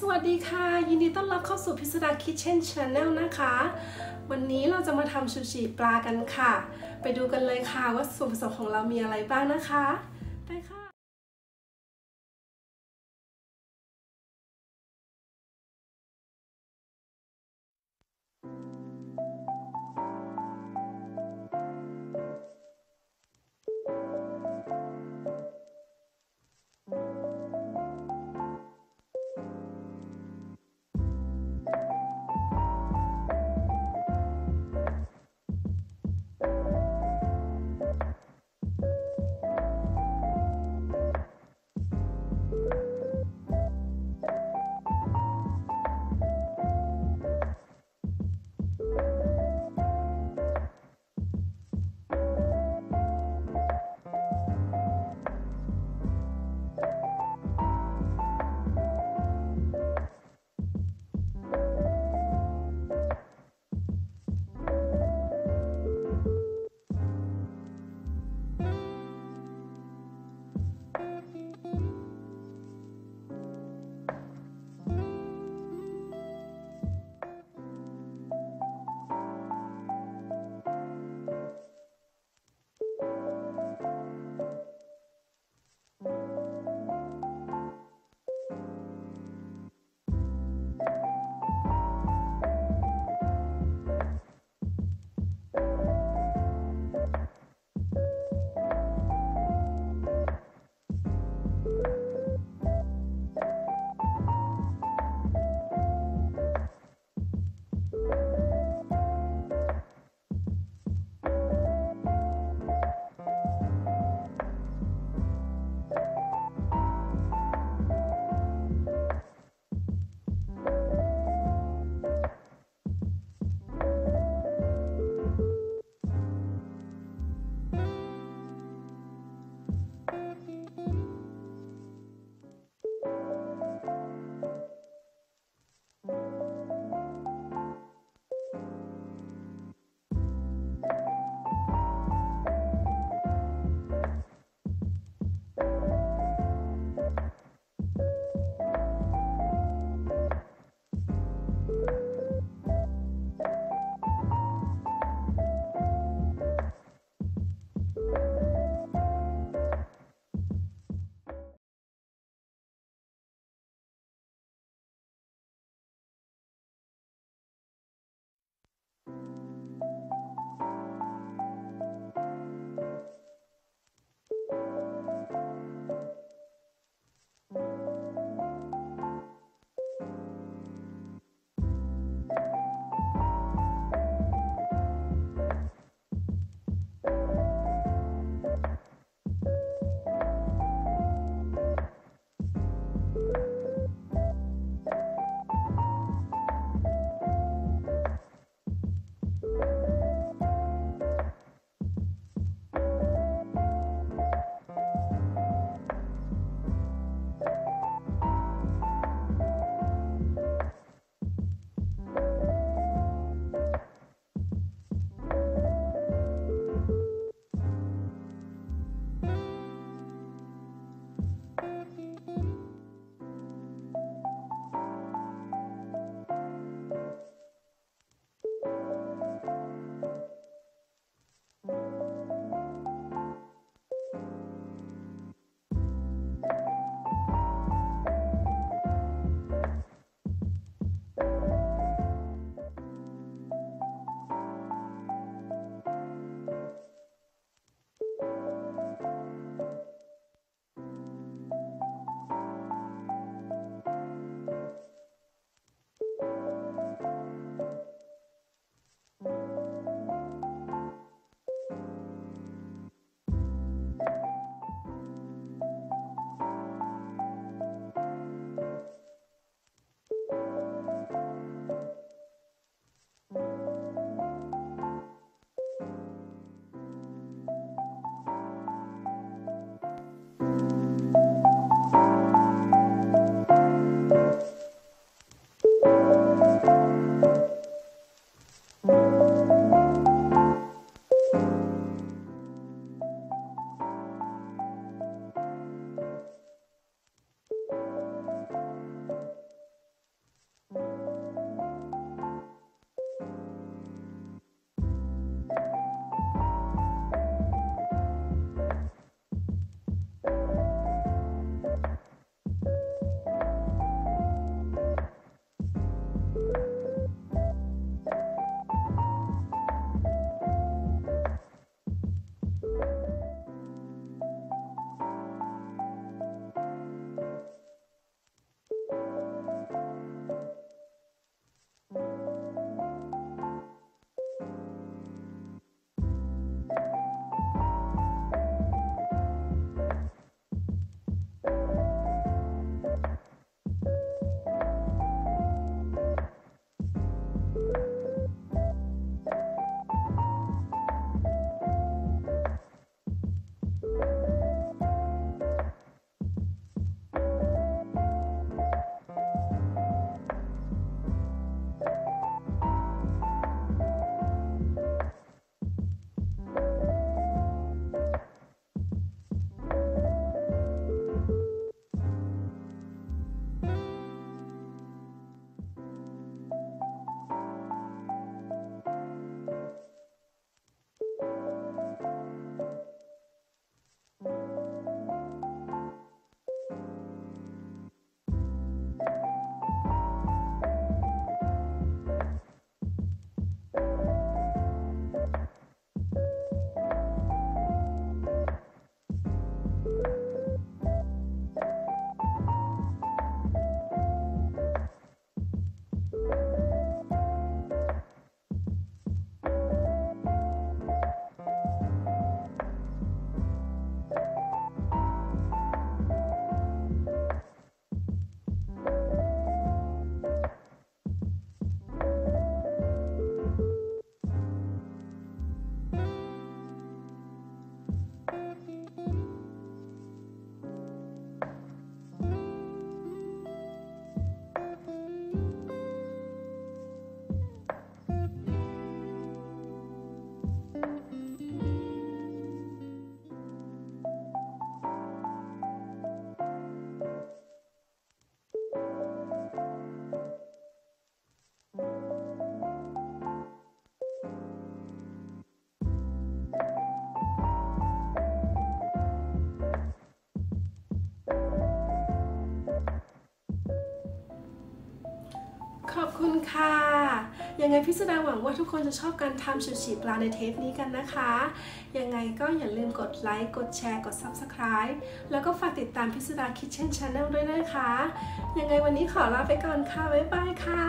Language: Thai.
สวัสดีค่ะ ยินดีต้อนรับเข้าสู่พิสดาร Kitchen Channel นะคะ วันนี้เราจะมาทำฉู่ฉี่ปลากันค่ะ ไปดูกันเลยค่ะว่าส่วนผสมของเรามีอะไรบ้างนะคะ ค่ะ ยังไงพิสดารหวังว่าทุกคนจะชอบการทำฉู่ฉี่ปลาในเทปนี้กันนะคะ ยังไงก็อย่าลืมกดไลค์ กดแชร์ กด Subscribe แล้วก็ฝากติดตามพิสดาร Kitchen Channel ด้วยนะคะ ยังไงวันนี้ขอลาไปก่อนค่ะ บ๊ายบายค่ะ